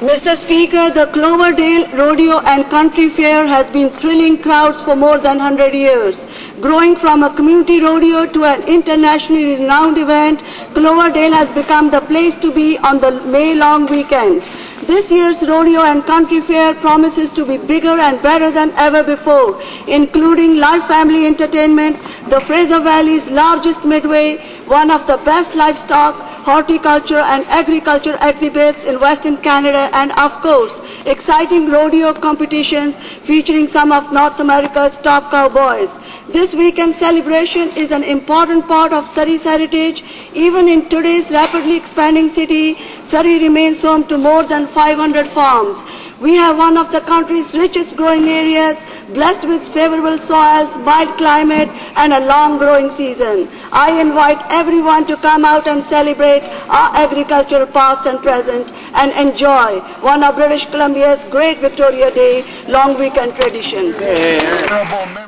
Mr. Speaker, the Cloverdale Rodeo and Country Fair has been thrilling crowds for more than 100 years. Growing from a community rodeo to an internationally renowned event, Cloverdale has become the place to be on the May long weekend. This year's Rodeo and Country Fair promises to be bigger and better than ever before, including live family entertainment, the Fraser Valley's largest midway, one of the best livestock, horticulture and agriculture exhibits in Western Canada, and of course, exciting rodeo competitions featuring some of North America's top cowboys. This weekend celebration is an important part of Surrey's heritage. Even in today's rapidly expanding city, Surrey remains home to more than 500 farms. We have one of the country's richest growing areas, blessed with favorable soils, mild climate, and a long growing season. I invite everyone to come out and celebrate our agricultural past and present and enjoy one of British Columbia's great Victoria Day long weekend traditions. Member.